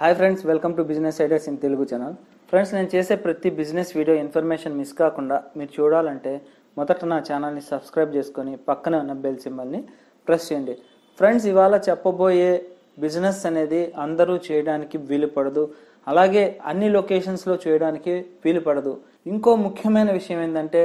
Hi friends welcome to business ideas in Telugu channel. Friends నేను చేసే ప్రతి business video information miss కాకుండా మీరు చూడాలంటే మొదట నా ఛానల్ని సబ్స్క్రైబ్ చేసుకొని పక్కన ఉన్న బెల్ సింబల్ని ప్రెస్ చేయండి. ఫ్రెండ్స్ ఇవాళ చెప్పబోయే బిజినెస్ అనేది అందరూ చేయడానికి వీలు పడదు. అలాగే అన్ని లొకేషన్స్లో చేయడానికి వీలు పడదు. ఇంకో ముఖ్యమైన విషయం ఏంటంటే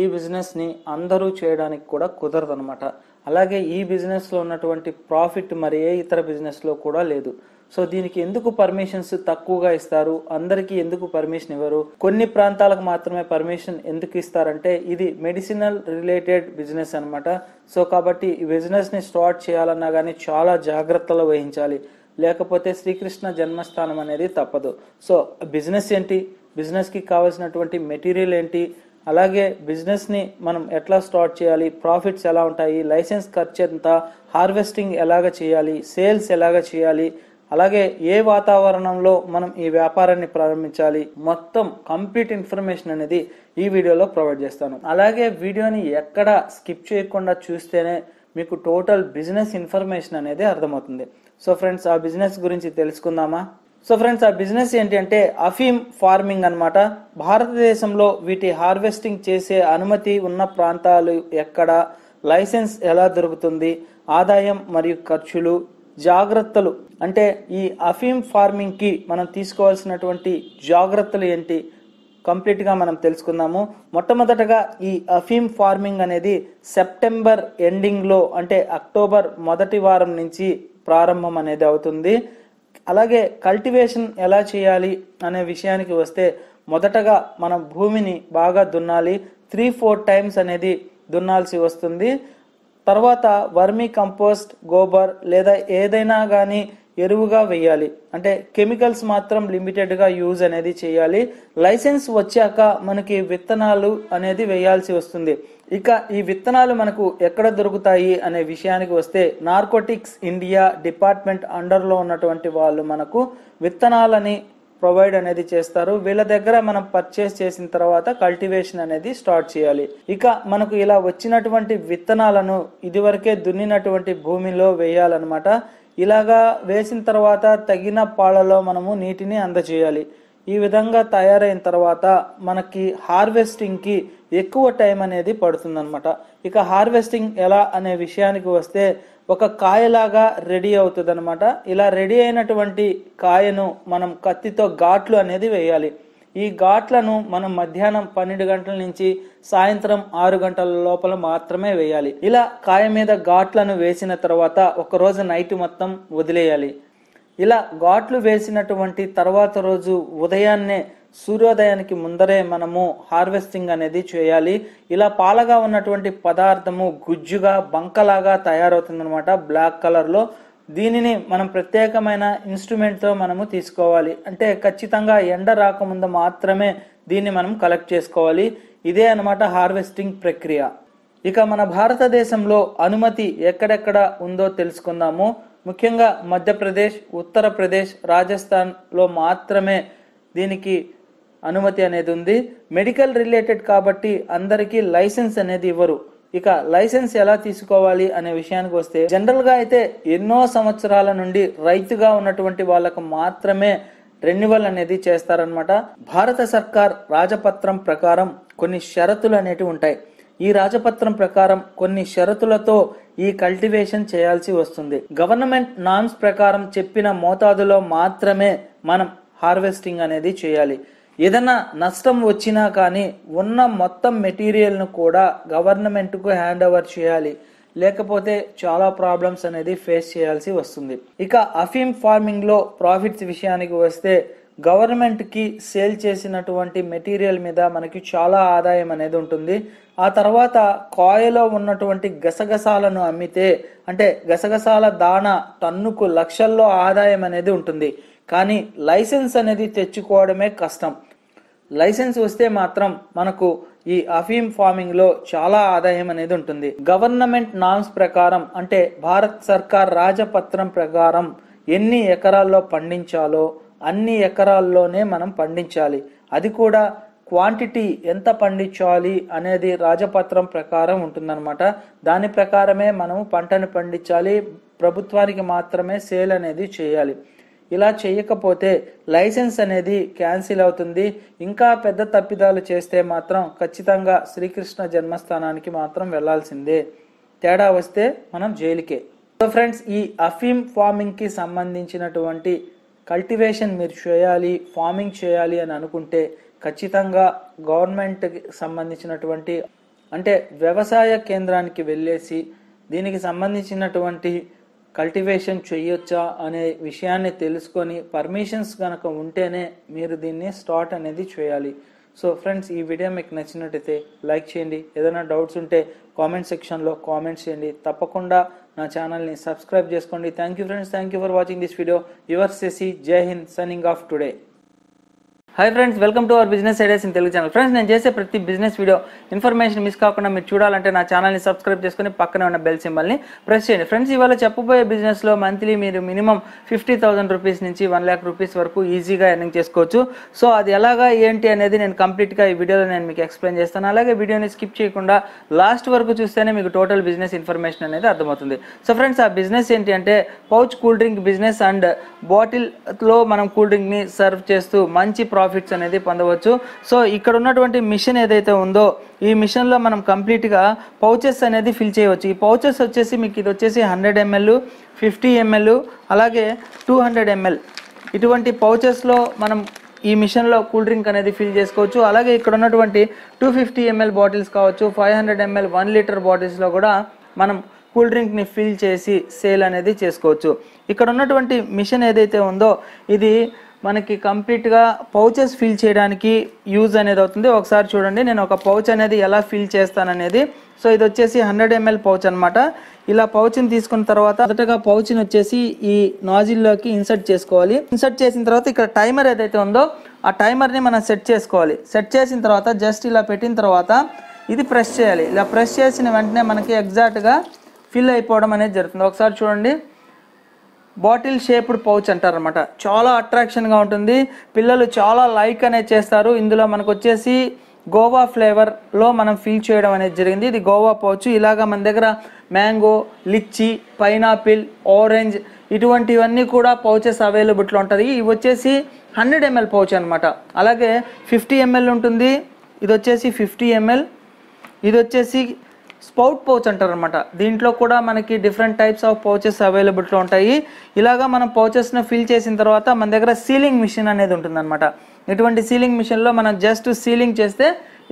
ఈ బిజినెస్ని అందరూ చేయడానికి కూడా కుదరదు అనమాట అలాగే ఈ బిజినెస్లో ఉన్నటువంటి ప్రాఫిట్ మరి ఏ ఇతర బిజినెస్లో కూడా లేదు. సో దీనికి ఎందుకు పర్మిషన్స్ తక్కువగా ఇస్తారు? అందరికీ ఎందుకు పర్మిషన్ ఇవ్వరు? కొన్ని ప్రాంతాలకు మాత్రమే పర్మిషన్ ఎందుకు ఇస్తారంటే ఇది మెడిసినల్ రిలేటెడ్ బిజినెస్ అన్నమాట. సో కాబట్టి ఈ బిజినెస్ని స్టార్ట్ చేయాలన్నా కానీ చాలా జాగ్రత్తలు వహించాలి. లేకపోతే శ్రీకృష్ణ జన్మస్థానం అనేది తప్పదు. సో బిజినెస్ ఏంటి? బిజినెస్కి కావాల్సినటువంటి మెటీరియల్ ఏంటి? అలాగే బిజినెస్ని మనం ఎట్లా స్టార్ట్ చేయాలి? ప్రాఫిట్స్ ఎలా ఉంటాయి? లైసెన్స్ ఖర్చు ఎంత? హార్వెస్టింగ్ ఎలాగ చేయాలి? సేల్స్ ఎలాగ చేయాలి? అలాగే ఏ వాతావరణంలో మనం ఈ వ్యాపారాన్ని ప్రారంభించాలి మొత్తం కంప్లీట్ ఇన్ఫర్మేషన్ అనేది ఈ వీడియోలో ప్రొవైడ్ చేస్తాను. అలాగే వీడియోని ఎక్కడ స్కిప్ చేయకుండా చూస్తేనే మీకు టోటల్ బిజినెస్ ఇన్ఫర్మేషన్ అనేది అర్థమవుతుంది. సో ఫ్రెండ్స్ ఆ బిజినెస్ గురించి తెలుసుకుందామా? సో ఫ్రెండ్స్ ఆ బిజినెస్ ఏంటి అంటే అఫీమ్ ఫార్మింగ్ అన్నమాట. భారతదేశంలో వీటి హార్వెస్టింగ్ చేసే అనుమతి ఉన్న ప్రాంతాలు ఎక్కడ? లైసెన్స్ ఎలా దొరుకుతుంది? ఆదాయం మరియు ఖర్చులు జాగ్రత్తలు అంటే ఈ అఫీమ్ ఫార్మింగ్కి మనం తీసుకోవాల్సినటువంటి జాగ్రత్తలు ఏంటి? కంప్లీట్గా మనం తెలుసుకుందాము. మొట్టమొదటగా ఈ అఫీమ్ ఫార్మింగ్ అనేది సెప్టెంబర్ ఎండింగ్లో అంటే అక్టోబర్ మొదటి వారం నుంచి ప్రారంభం అనేది అవుతుంది. అలాగే కల్టివేషన్ ఎలా చేయాలి అనే విషయానికి వస్తే మొదటగా మనం భూమిని బాగా దున్నాలి. త్రీ ఫోర్ టైమ్స్ అనేది దున్నాల్సి వస్తుంది. తర్వాత వర్మీ కంపోస్ట్ గోబర్ లేదా ఏదైనా కానీ ఎరువుగా వేయాలి. అంటే కెమికల్స్ మాత్రం లిమిటెడ్గా యూజ్ అనేది చేయాలి. లైసెన్స్ వచ్చాక మనకి విత్తనాలు అనేది వేయాల్సి వస్తుంది. ఇక ఈ విత్తనాలు మనకు ఎక్కడ దొరుకుతాయి అనే విషయానికి వస్తే నార్కోటిక్స్ ఇండియా డిపార్ట్మెంట్ అండర్లో ఉన్నటువంటి వాళ్ళు మనకు విత్తనాలని ప్రొవైడ్ అనేది చేస్తారు. వీళ్ళ దగ్గర మనం పర్చేస్ చేసిన తర్వాత కల్టివేషన్ అనేది స్టార్ట్ చేయాలి. ఇక మనకు ఇలా వచ్చినటువంటి విత్తనాలను ఇదివరకే దున్నినటువంటి భూమిలో వేయాలన్నమాట. ఇలాగా వేసిన తర్వాత తగిన పాళ్ళలో మనము నీటిని అందచేయాలి ఈ విధంగా తయారైన తర్వాత మనకి హార్వెస్టింగ్కి ఎక్కువ టైం అనేది పడుతుందనమాట ఇక హార్వెస్టింగ్ ఎలా అనే విషయానికి వస్తే ఒక కాయలాగా రెడీ అవుతుంది అనమాట ఇలా రెడీ అయినటువంటి కాయను మనం కత్తితో ఘాట్లు అనేది వేయాలి. ఈ ఘాట్లను మనం మధ్యాహ్నం పన్నెండు గంటల నుంచి సాయంత్రం ఆరు గంటల లోపల మాత్రమే వేయాలి. ఇలా కాయ మీద ఘాట్లను వేసిన తర్వాత ఒక రోజు నైట్ మొత్తం వదిలేయాలి. ఇలా ఘాట్లు వేసినటువంటి తర్వాత రోజు ఉదయాన్నే సూర్యోదయానికి ముందరే మనము హార్వెస్టింగ్ అనేది చేయాలి. ఇలా పాలగా ఉన్నటువంటి పదార్థము గుజ్జుగా బంకలాగా తయారవుతుంది అనమాట బ్లాక్ కలర్లో దీనిని మనం ప్రత్యేకమైన ఇన్స్ట్రుమెంట్తో మనము తీసుకోవాలి. అంటే ఖచ్చితంగా ఎండ రాకముందు మాత్రమే దీన్ని మనం కలెక్ట్ చేసుకోవాలి. ఇదే అనమాట హార్వెస్టింగ్ ప్రక్రియ. ఇక మన భారతదేశంలో అనుమతి ఎక్కడెక్కడ ఉందో తెలుసుకుందాము. ముఖ్యంగా మధ్యప్రదేశ్ ఉత్తరప్రదేశ్ రాజస్థాన్లో మాత్రమే దీనికి అనుమతి అనేది ఉంది. మెడికల్ రిలేటెడ్ కాబట్టి అందరికీ లైసెన్స్ అనేది ఇవ్వరు. ఇక లైసెన్స్ ఎలా తీసుకోవాలి అనే విషయానికి వస్తే జనరల్గా అయితే ఎన్నో సంవత్సరాల నుండి రైతుగా ఉన్నటువంటి వాళ్ళకు మాత్రమే రెన్యువల్ అనేది చేస్తారనమాట భారత సర్కార్ రాజపత్రం ప్రకారం కొన్ని షరతులు అనేటివి ఉంటాయి. ఈ రాజపత్రం ప్రకారం కొన్ని షరతులతో ఈ కల్టివేషన్ చేయాల్సి వస్తుంది. గవర్నమెంట్ నామ్స్ ప్రకారం చెప్పిన మోతాదులో మాత్రమే మనం హార్వెస్టింగ్ అనేది చేయాలి. ఏదైనా నష్టం వచ్చినా కానీ ఉన్న మొత్తం మెటీరియల్ను కూడా గవర్నమెంట్కు హ్యాండ్ ఓవర్ చేయాలి. లేకపోతే చాలా ప్రాబ్లమ్స్ అనేది ఫేస్ చేయాల్సి వస్తుంది. ఇక అఫీమ్ ఫార్మింగ్లో ప్రాఫిట్స్ విషయానికి వస్తే గవర్నమెంట్కి సేల్ చేసినటువంటి మెటీరియల్ మీద మనకి చాలా ఆదాయం అనేది ఉంటుంది. ఆ తర్వాత కాయలో ఉన్నటువంటి గసగసాలను అమ్మితే అంటే గసగసాల దాణ టన్నుకు లక్షల్లో ఆదాయం అనేది ఉంటుంది. కానీ లైసెన్స్ అనేది తెచ్చుకోవడమే కష్టం. లైసెన్స్ వస్తే మాత్రం మనకు ఈ అఫీమ్ ఫార్మింగ్లో చాలా ఆదాయం అనేది ఉంటుంది. గవర్నమెంట్ నామ్స్ ప్రకారం అంటే భారత్ సర్కార్ రాజపత్రం ప్రకారం ఎన్ని ఎకరాల్లో పండించాలో అన్ని ఎకరాల్లోనే మనం పండించాలి. అది కూడా క్వాంటిటీ ఎంత పండించాలి అనేది రాజపత్రం ప్రకారం ఉంటుందన్నమాట. దాని ప్రకారమే మనము పంటను పండించాలి. ప్రభుత్వానికి మాత్రమే సేల్ అనేది చేయాలి. ఇలా చేయకపోతే లైసెన్స్ అనేది క్యాన్సిల్ అవుతుంది. ఇంకా పెద్ద తప్పిదాలు చేస్తే మాత్రం ఖచ్చితంగా శ్రీకృష్ణ జన్మస్థానానికి మాత్రం వెళ్ళాల్సిందే. తేడా వస్తే మనం జైలుకే. సో ఫ్రెండ్స్ ఈ అఫీమ్ ఫార్మింగ్కి సంబంధించినటువంటి కల్టివేషన్ మీరు చేయాలి ఫార్మింగ్ చేయాలి అని అనుకుంటే ఖచ్చితంగా గవర్నమెంట్కి సంబంధించినటువంటి అంటే వ్యవసాయ కేంద్రానికి వెళ్ళేసి దీనికి సంబంధించినటువంటి కల్టివేషన్ చేయొచ్చా అనే విషయాన్ని తెలుసుకొని పర్మిషన్స్ కనుక ఉంటేనే మీరు దీన్ని స్టార్ట్ అనేది చేయాలి. సో ఫ్రెండ్స్ ఈ వీడియో మీకు నచ్చినట్టయితే లైక్ చేయండి. ఏదైనా డౌట్స్ ఉంటే కామెంట్ సెక్షన్లో కామెంట్స్ చేయండి. తప్పకుండా నా ఛానల్ని సబ్స్క్రైబ్ చేసుకోండి. Thank you friends thank you for watching this video your సెసి Jai Hind signing off today hi friends welcome to our business ideas in Telugu channel friends నేను చేసే ప్రతి బిజినెస్ వీడియో ఇన్ఫర్మేషన్ మిస్ కాకుండా మీరు చూడాలంటే నా ఛానల్ని subscribe చేసుకుని పక్కనే ఉన్న బెల్ సింబల్ని ప్రెస్ చేయండి. ఫ్రెండ్స్ ఇవాళ చెప్పబోయే బిజినెస్లో మంత్లీ మీరు మినిమం ఫిఫ్టీ థౌసండ్ రూపీస్ నుంచి వన్ ల్యాక్ రూపీస్ వరకు ఈజీగా ఎర్నింగ్ చేసుకోవచ్చు. సో అది ఎలాగా ఏంటి అనేది నేను కంప్లీట్గా ఈ వీడియోలో నేను మీకు ఎక్స్ప్లెయిన్ చేస్తాను. అలాగే వీడియోని స్కిప్ చేయకుండా లాస్ట్ వరకు చూస్తేనే మీకు టోటల్ బిజినెస్ ఇన్ఫర్మేషన్ అనేది అర్థమవుతుంది. సో ఫ్రెండ్స్ ఆ బిజినెస్ ఏంటి అంటే pouch cool drink business and బాటిల్లో మనం కూల్ డ్రింక్ని సర్వ్ చేస్తూ మంచి ప్రాఫిట్స్ అనేది పొందవచ్చు. సో ఇక్కడ ఉన్నటువంటి మిషన్ ఏదైతే ఉందో ఈ మిషన్లో మనం కంప్లీట్గా పౌచెస్ అనేది ఫిల్ చేయవచ్చు. ఈ పౌచెస్ వచ్చేసి మీకు ఇది వచ్చేసి హండ్రెడ్ ఎంఎల్ ఫిఫ్టీ ఎంఎల్ అలాగే టూ హండ్రెడ్ ఎంఎల్. ఇటువంటి పౌచెస్లో మనం ఈ మిషన్లో కూల్ డ్రింక్ అనేది ఫిల్ చేసుకోవచ్చు. అలాగే ఇక్కడ ఉన్నటువంటి టూ ఫిఫ్టీ ఎంఎల్ బాటిల్స్ కావచ్చు five hundred ML one litre బాటిల్స్లో కూడా మనం కూల్ డ్రింక్ని ఫిల్ చేసి సేల్ అనేది చేసుకోవచ్చు. ఇక్కడ ఉన్నటువంటి మిషన్ ఏదైతే ఉందో ఇది మనకి కంప్లీట్గా పౌచెస్ ఫిల్ చేయడానికి యూజ్ అనేది అవుతుంది. ఒకసారి చూడండి నేను ఒక పౌచ్ అనేది ఎలా ఫిల్ చేస్తాననేది. సో ఇది వచ్చేసి హండ్రెడ్ ఎంఎల్ పౌచ్ అనమాట ఇలా పౌచ్ని తీసుకున్న తర్వాత మొదటగా పౌచ్ని వచ్చేసి ఈ నాజిల్లోకి ఇన్సర్ట్ చేసుకోవాలి. ఇన్సర్ట్ చేసిన తర్వాత ఇక్కడ టైమర్ ఏదైతే ఉందో ఆ టైమర్ని మనం సెట్ చేసుకోవాలి. సెట్ చేసిన తర్వాత జస్ట్ ఇలా పెట్టిన తర్వాత ఇది ప్రెస్ చేయాలి. ఇలా ప్రెస్ చేసిన వెంటనే మనకి ఎగ్జాక్ట్గా ఫిల్ అయిపోవడం అనేది జరుగుతుంది. ఒకసారి చూడండి. బాటిల్ షేప్డ్ పౌచ్ అంటారనమాట చాలా అట్రాక్షన్గా ఉంటుంది. పిల్లలు చాలా లైక్ అనేది చేస్తారు. ఇందులో మనకు వచ్చేసి గోవా ఫ్లేవర్లో మనం ఫీల్ చేయడం అనేది జరిగింది. ఇది గోవా పౌచ్. ఇలాగా మన దగ్గర మ్యాంగో లిచ్చి పైనాపిల్ ఆరెంజ్ ఇటువంటివన్నీ కూడా పౌచెస్ అవైలబుల్లో ఉంటుంది ఇవి వచ్చేసి హండ్రెడ్ ఎంఎల్ పౌచ్ అనమాట అలాగే ఫిఫ్టీ ఎంఎల్ ఉంటుంది. ఇది వచ్చేసి ఫిఫ్టీ ఎంఎల్ ఇది వచ్చేసి స్పౌట్ పౌచ్ అంటారనమాట దీంట్లో కూడా మనకి different types of pouches availability ఉంటాయి. ఇలాగా మనం పౌచెస్ను ఫిల్ చేసిన తర్వాత మన దగ్గర సీలింగ్ మిషన్ అనేది ఉంటుందన్నమాట. ఇటువంటి సీలింగ్ మిషన్లో మనం జస్ట్ సీలింగ్ చేస్తే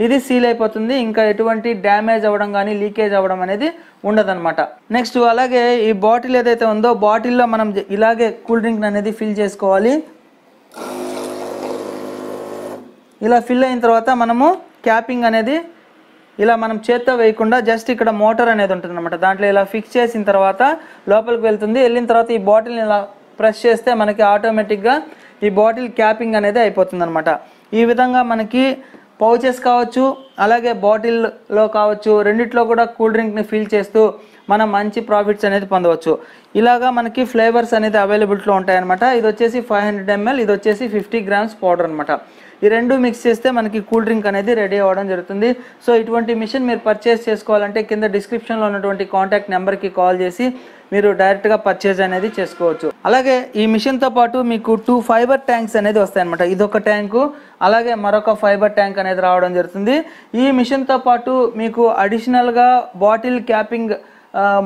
ఇది సీల్ అయిపోతుంది. ఇంకా ఎటువంటి డ్యామేజ్ అవ్వడం కానీ లీకేజ్ అవ్వడం అనేది ఉండదన్నమాట. నెక్స్ట్ అలాగే ఈ బాటిల్ ఏదైతే ఉందో బాటిల్లో మనం ఇలాగే కూల్ డ్రింక్ అనేది ఫిల్ చేసుకోవాలి. ఇలా ఫిల్ అయిన తర్వాత మనము క్యాపింగ్ అనేది ఇలా మనం చేత్తో వేయకుండా జస్ట్ ఇక్కడ మోటార్ అనేది ఉంటుంది అనమాట దాంట్లో ఇలా ఫిక్స్ చేసిన తర్వాత లోపలికి వెళ్తుంది. వెళ్ళిన తర్వాత ఈ బాటిల్ని ఇలా ప్రెస్ చేస్తే మనకి ఆటోమేటిక్గా ఈ బాటిల్ క్యాపింగ్ అనేది అయిపోతుంది అనమాట ఈ విధంగా మనకి పౌచెస్ కావచ్చు అలాగే బాటిల్లో కావచ్చు రెండిట్లో కూడా కూల్ డ్రింక్ని ఫిల్ చేస్తూ మనం మంచి ప్రాఫిట్స్ అనేది పొందవచ్చు. ఇలాగా మనకి ఫ్లేవర్స్ అనేది అవైలబిలిటీలో ఉంటాయన్నమాట. ఇది వచ్చేసి ఫైవ్ హండ్రెడ్ ఎంఎల్ ఇది వచ్చేసి ఫిఫ్టీ గ్రామ్స్ పౌడర్ అనమాట ఈ రెండు మిక్స్ చేస్తే మనకి కూల్ డ్రింక్ అనేది రెడీ అవ్వడం జరుగుతుంది. సో ఇటువంటి మిషన్ మీరు పర్చేస్ చేసుకోవాలంటే కింద డిస్క్రిప్షన్లో ఉన్నటువంటి కాంటాక్ట్ నెంబర్కి కాల్ చేసి మీరు డైరెక్ట్గా పర్చేజ్ అనేది చేసుకోవచ్చు. అలాగే ఈ మిషన్తో పాటు మీకు టూ ఫైబర్ ట్యాంక్స్ అనేది వస్తాయన్నమాట. ఇదొక ట్యాంకు అలాగే మరొక ఫైబర్ ట్యాంక్ అనేది రావడం జరుగుతుంది. ఈ మిషన్తో పాటు మీకు అడిషనల్గా బాటిల్ క్యాపింగ్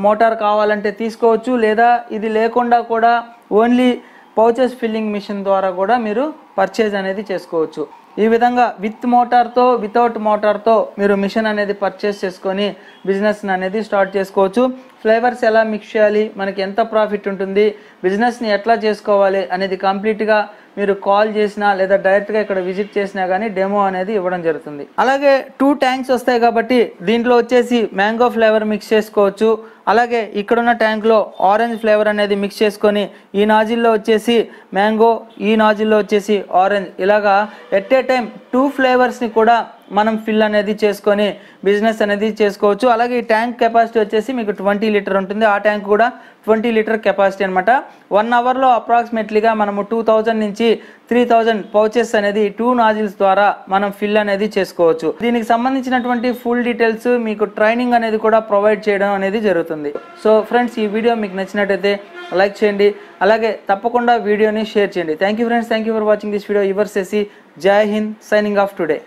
మోటార్ కావాలంటే తీసుకోవచ్చు. లేదా ఇది లేకుండా కూడా ఓన్లీ పౌచెస్ ఫిల్లింగ్ మిషన్ ద్వారా కూడా మీరు పర్చేజ్ అనేది చేసుకోవచ్చు. ఈ విధంగా విత్ మోటార్తో వితౌట్ మోటార్తో మీరు మిషన్ అనేది పర్చేస్ చేసుకొని బిజినెస్ అనేది స్టార్ట్ చేసుకోవచ్చు. ఫ్లేవర్స్ ఎలా మిక్స్ చేయాలి? మనకి ఎంత ప్రాఫిట్ ఉంటుంది? బిజినెస్ని ఎట్లా చేసుకోవాలి అనేది కంప్లీట్గా మీరు కాల్ చేసినా లేదా డైరెక్ట్గా ఇక్కడ విజిట్ చేసినా కానీ డెమో అనేది ఇవ్వడం జరుగుతుంది. అలాగే టూ ట్యాంక్స్ వస్తాయి కాబట్టి దీంట్లో వచ్చేసి మ్యాంగో ఫ్లేవర్ మిక్స్ చేసుకోవచ్చు. అలాగే ఇక్కడున్న ట్యాంక్లో ఆరెంజ్ ఫ్లేవర్ అనేది మిక్స్ చేసుకొని ఈ నాజిల్లో వచ్చేసి మ్యాంగో ఈ నాజిల్లో వచ్చేసి ఆరెంజ్ ఇలాగా ఎట్ ఏ టైం టూ ఫ్లేవర్స్ని కూడా మనం ఫిల్ అనేది చేసుకొని బిజినెస్ అనేది చేసుకోవచ్చు. అలాగే ఈ ట్యాంక్ కెపాసిటీ వచ్చేసి మీకు ట్వంటీ లీటర్ ఉంటుంది. ఆ ట్యాంక్ కూడా ట్వంటీ లీటర్ కెపాసిటీ అనమాట వన్ అవర్లో అప్రాక్సిమేట్లీగా మనము టూ థౌజండ్ నుంచి త్రీ థౌజండ్ పౌచెస్ అనేది టూ నాజిల్స్ ద్వారా మనం ఫిల్ అనేది చేసుకోవచ్చు. దీనికి సంబంధించినటువంటి ఫుల్ డీటెయిల్స్ మీకు ట్రైనింగ్ అనేది కూడా ప్రొవైడ్ చేయడం అనేది జరుగుతుంది. సో ఫ్రెండ్స్ ఈ వీడియో మీకు నచ్చినట్టయితే లైక్ చేయండి. అలాగే తప్పకుండా వీడియోని షేర్ చేయండి. Thank you friends thank you for watching this video your చేసి Jai Hind signing off today